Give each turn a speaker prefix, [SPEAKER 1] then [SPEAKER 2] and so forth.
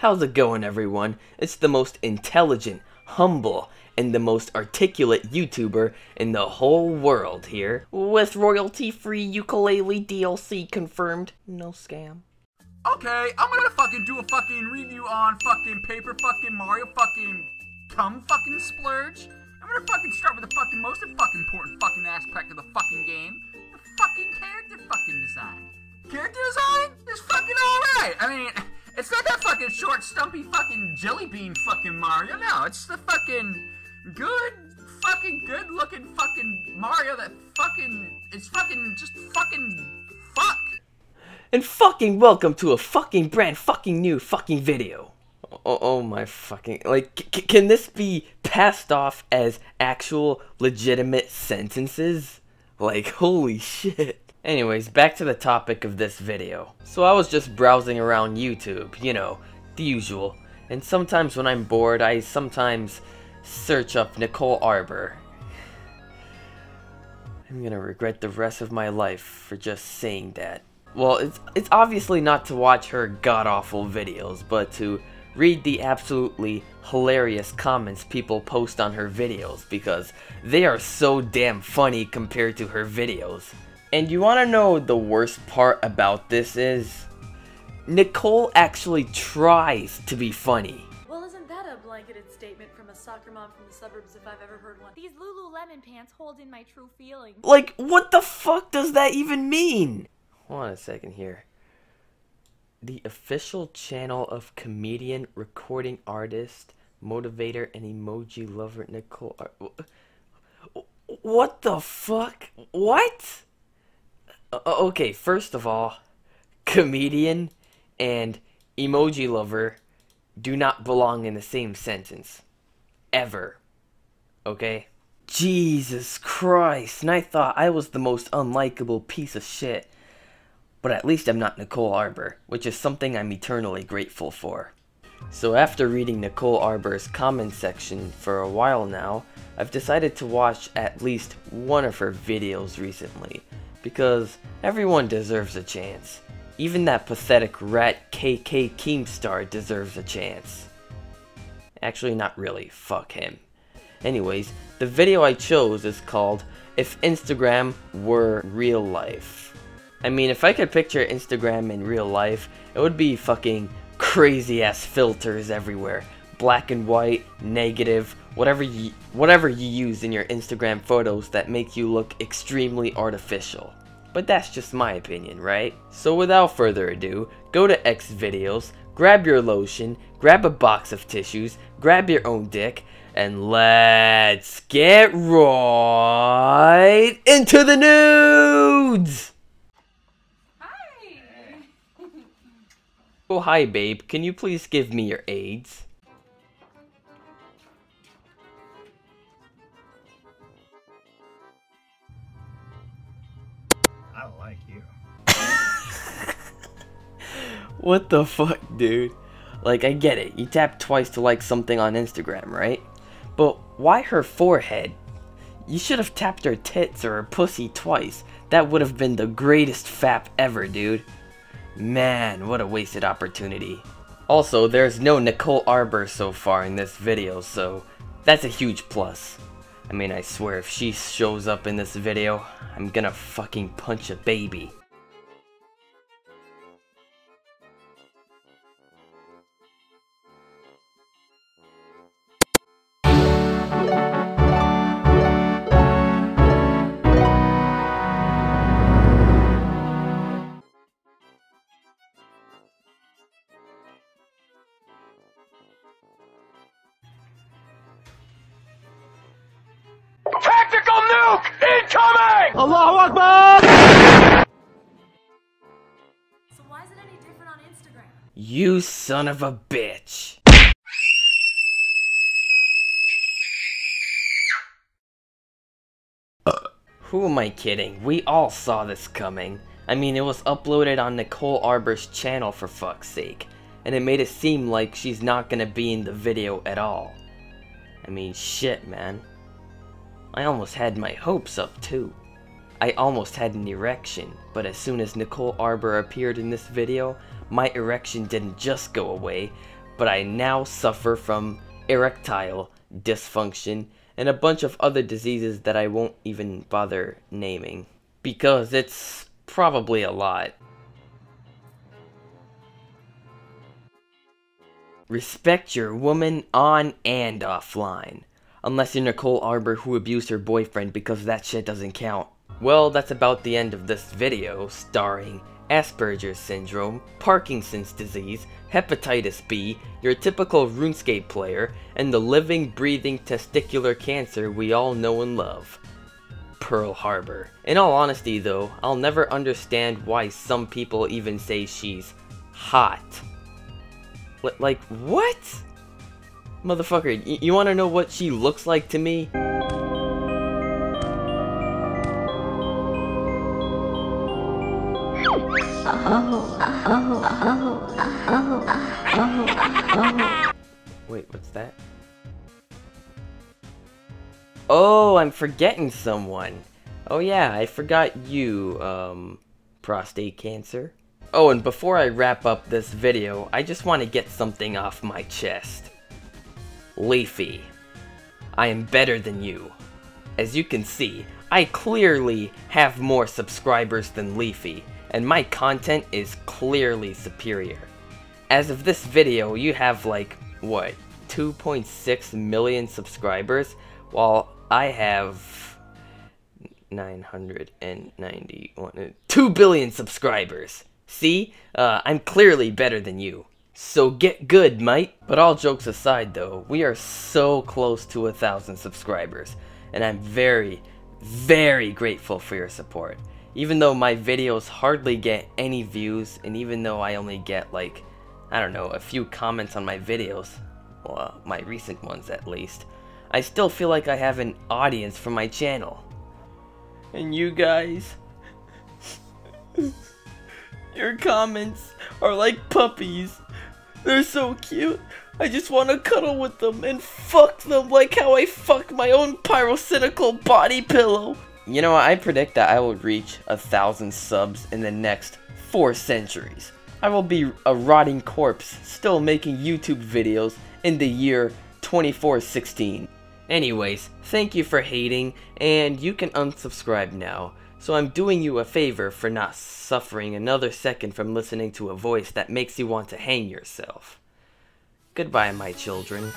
[SPEAKER 1] How's it going everyone? It's the most intelligent, humble, and the most articulate YouTuber in the whole world here. With royalty-free ukulele DLC confirmed. No scam.
[SPEAKER 2] Okay, I'm gonna fucking do a fucking review on fucking Paper fucking Mario fucking come fucking splurge. Gonna fucking start with the fucking most fucking important fucking aspect of the fucking game. The fucking character fucking design. Character design is fucking alright. I mean, it's not that fucking short, stumpy fucking jelly bean fucking Mario. No, it's the fucking good, fucking good looking fucking Mario that fucking, it's fucking, just fucking fuck.
[SPEAKER 1] And fucking welcome to a fucking brand fucking new fucking video. Oh, oh my fucking, like, can this be passed off as actual legitimate sentences? Like, holy shit. Anyways, back to the topic of this video. So I was just browsing around YouTube, you know, the usual. And sometimes when I'm bored, I sometimes search up Nicole Arbour. I'm gonna regret the rest of my life for just saying that. Well, it's, it's obviously not to watch her god-awful videos, but to read the absolutely hilarious comments people post on her videos, because they are so damn funny compared to her videos. And you wanna know the worst part about this is? Nicole actually tries to be funny.
[SPEAKER 3] Well, isn't that a blanketed statement from a soccer mom from the suburbs if I've ever heard one? These Lululemon pants hold in my true feelings.
[SPEAKER 1] Like, what the fuck does that even mean? Hold on a second here. The official channel of comedian, recording artist, motivator, and emoji lover Nicole. Ar what the fuck? What? Uh, okay, first of all, comedian and emoji lover do not belong in the same sentence. Ever. Okay? Jesus Christ, and I thought I was the most unlikable piece of shit. But at least I'm not Nicole Arbour, which is something I'm eternally grateful for. So after reading Nicole Arbour's comment section for a while now, I've decided to watch at least one of her videos recently, because everyone deserves a chance. Even that pathetic rat KK Keemstar deserves a chance. Actually, not really, fuck him. Anyways, the video I chose is called If Instagram Were Real Life. I mean, if I could picture Instagram in real life, it would be fucking crazy ass filters everywhere. Black and white, negative, whatever you, whatever you use in your Instagram photos that make you look extremely artificial. But that's just my opinion, right? So without further ado, go to X videos, grab your lotion, grab a box of tissues, grab your own dick, and let's get right into the nudes! Oh, hi, babe. Can you please give me your AIDS?
[SPEAKER 4] I like you.
[SPEAKER 1] what the fuck, dude? Like, I get it. You tap twice to like something on Instagram, right? But why her forehead? You should have tapped her tits or her pussy twice. That would have been the greatest fap ever, dude. Man, what a wasted opportunity. Also, there's no Nicole Arbour so far in this video, so that's a huge plus. I mean, I swear, if she shows up in this video, I'm gonna fucking punch a baby.
[SPEAKER 2] Nuke incoming!
[SPEAKER 4] Allahu Akbar!
[SPEAKER 3] So why is it any different on Instagram?
[SPEAKER 1] You son of a bitch. Who am I kidding? We all saw this coming. I mean, it was uploaded on Nicole Arbour's channel for fuck's sake. And it made it seem like she's not gonna be in the video at all. I mean, shit, man. I almost had my hopes up, too. I almost had an erection, but as soon as Nicole Arbour appeared in this video, my erection didn't just go away, but I now suffer from erectile dysfunction and a bunch of other diseases that I won't even bother naming. Because it's probably a lot. Respect your woman on and offline. Unless you're Nicole Arbour who abused her boyfriend because that shit doesn't count. Well, that's about the end of this video, starring Asperger's syndrome, Parkinson's disease, hepatitis B, your typical RuneScape player, and the living, breathing testicular cancer we all know and love. Pearl Harbor. In all honesty though, I'll never understand why some people even say she's hot. L like, what? Motherfucker, you wanna know what she looks like to me? Wait, what's that? Oh, I'm forgetting someone. Oh yeah, I forgot you, um, prostate cancer. Oh, and before I wrap up this video, I just want to get something off my chest. Leafy. I am better than you. As you can see, I clearly have more subscribers than Leafy, and my content is clearly superior. As of this video, you have like, what, 2.6 million subscribers, while I have 991, 2 billion subscribers. See? Uh, I'm clearly better than you. So get good, mate. But all jokes aside though, we are so close to a thousand subscribers, and I'm very, very grateful for your support. Even though my videos hardly get any views, and even though I only get like, I don't know, a few comments on my videos, well, my recent ones at least, I still feel like I have an audience for my channel. And you guys, your comments are like puppies. They're so cute. I just want to cuddle with them and fuck them like how I fuck my own pyrocynical body pillow. You know, I predict that I will reach a thousand subs in the next four centuries. I will be a rotting corpse still making YouTube videos in the year 2416. Anyways, thank you for hating, and you can unsubscribe now. So I'm doing you a favor for not suffering another second from listening to a voice that makes you want to hang yourself. Goodbye, my children.